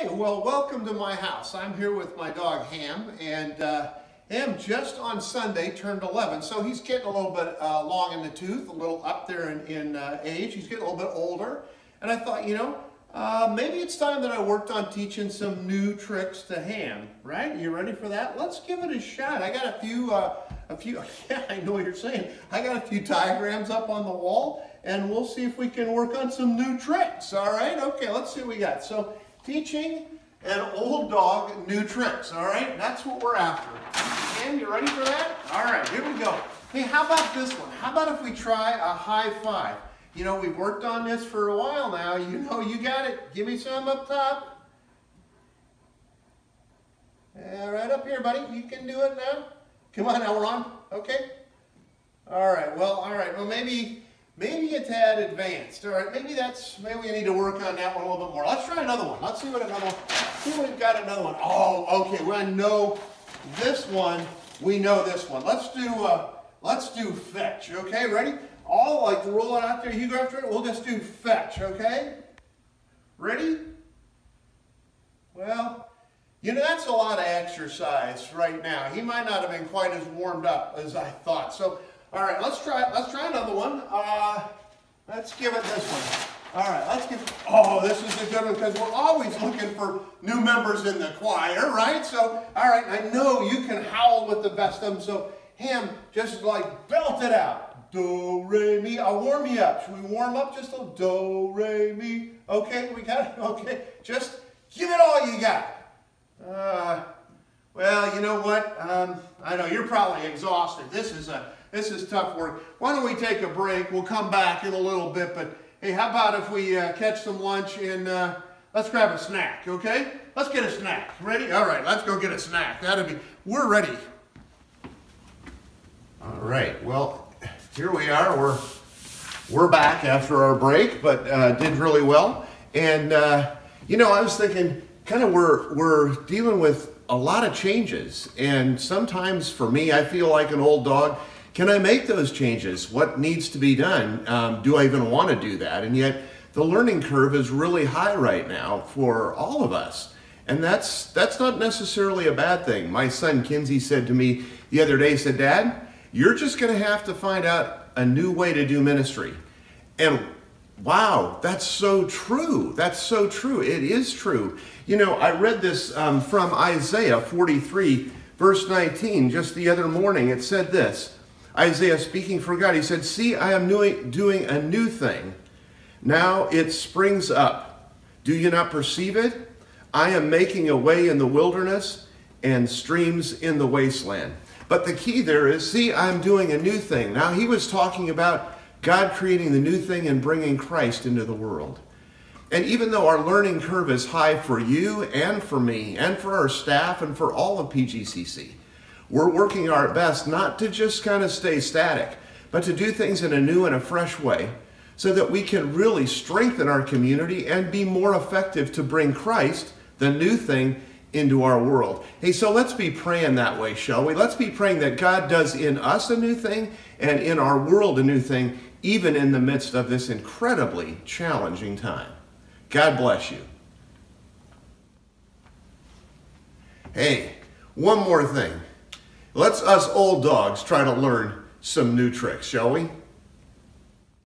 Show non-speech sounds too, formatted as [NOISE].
Hey, well, welcome to my house. I'm here with my dog Ham, and uh, Ham just on Sunday turned 11, so he's getting a little bit uh, long in the tooth, a little up there in, in uh, age. He's getting a little bit older, and I thought, you know, uh, maybe it's time that I worked on teaching some new tricks to Ham, right? You ready for that? Let's give it a shot. I got a few, uh, a few, [LAUGHS] yeah, I know what you're saying. I got a few diagrams up on the wall, and we'll see if we can work on some new tricks, all right? Okay, let's see what we got. So teaching an old dog new tricks, all right? That's what we're after. And you ready for that? All right, here we go. Hey, how about this one? How about if we try a high five? You know, we've worked on this for a while now. You know you got it. Give me some up top. Yeah, right up here, buddy. You can do it now. Come on, now we're on. Okay. All right. Well, all right. Well, maybe maybe a tad advanced. All right, maybe that's, maybe we need to work on that one a little bit more. Let's try another one. Let's see what another one, see we've got another one. Oh, okay, I know this one, we know this one. Let's do, uh, let's do fetch, okay, ready? All like roll it out there, you go after it, we'll just do fetch, okay? Ready? Well, you know, that's a lot of exercise right now. He might not have been quite as warmed up as I thought. So all right, let's try. Let's try another one. Uh, let's give it this one. All right, let's give. Oh, this is a good one because we're always looking for new members in the choir, right? So, all right, I know you can howl with the best of them. So, him just like belt it out. Do re mi. I'll warm you up. Should we warm up just a do re mi? Okay, we got it. [LAUGHS] Okay, just give it all you got. Uh, well, you know what? Um, I know you're probably exhausted. This is a this is tough work. Why don't we take a break? We'll come back in a little bit, but hey, how about if we uh, catch some lunch and uh, let's grab a snack, okay? Let's get a snack. Ready? All right, let's go get a snack. That'll be, we're ready. All right, well, here we are. We're, we're back after our break, but uh, did really well. And, uh, you know, I was thinking, kind of we're, we're dealing with a lot of changes. And sometimes for me, I feel like an old dog. Can I make those changes? What needs to be done? Um, do I even want to do that? And yet, the learning curve is really high right now for all of us. And that's that's not necessarily a bad thing. My son Kinsey said to me the other day, said, Dad, you're just going to have to find out a new way to do ministry. And wow, that's so true. That's so true. It is true. You know, I read this um, from Isaiah 43, verse 19, just the other morning. It said this Isaiah speaking for God, he said, See, I am doing a new thing. Now it springs up. Do you not perceive it? I am making a way in the wilderness and streams in the wasteland. But the key there is, see, I'm doing a new thing. Now he was talking about God creating the new thing and bringing Christ into the world. And even though our learning curve is high for you and for me and for our staff and for all of PGCC, we're working our best not to just kind of stay static, but to do things in a new and a fresh way so that we can really strengthen our community and be more effective to bring Christ, the new thing, into our world. Hey, so let's be praying that way, shall we? Let's be praying that God does in us a new thing and in our world a new thing, even in the midst of this incredibly challenging time. God bless you. Hey, one more thing. Let's us old dogs try to learn some new tricks, shall we?